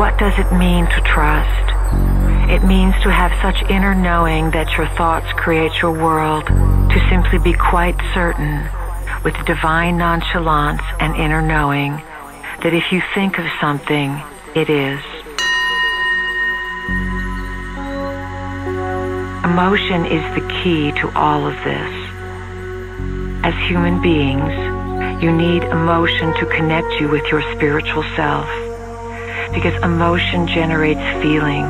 What does it mean to trust? It means to have such inner knowing that your thoughts create your world, to simply be quite certain, with divine nonchalance and inner knowing, that if you think of something, it is. Emotion is the key to all of this. As human beings, you need emotion to connect you with your spiritual self. Because emotion generates feeling.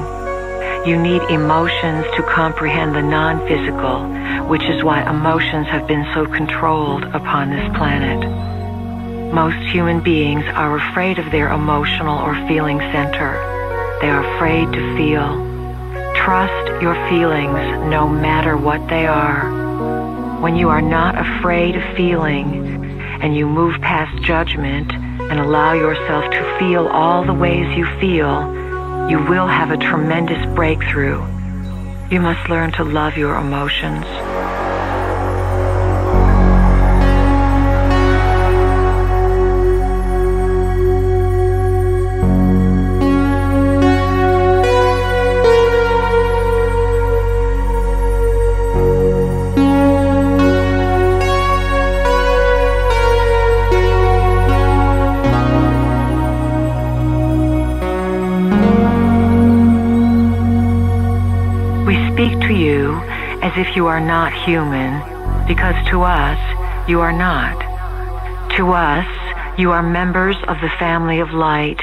You need emotions to comprehend the non-physical, which is why emotions have been so controlled upon this planet. Most human beings are afraid of their emotional or feeling center. They are afraid to feel. Trust your feelings no matter what they are. When you are not afraid of feeling and you move past judgment and allow yourself to feel all the ways you feel, you will have a tremendous breakthrough. You must learn to love your emotions. As if you are not human, because to us, you are not. To us, you are members of the family of light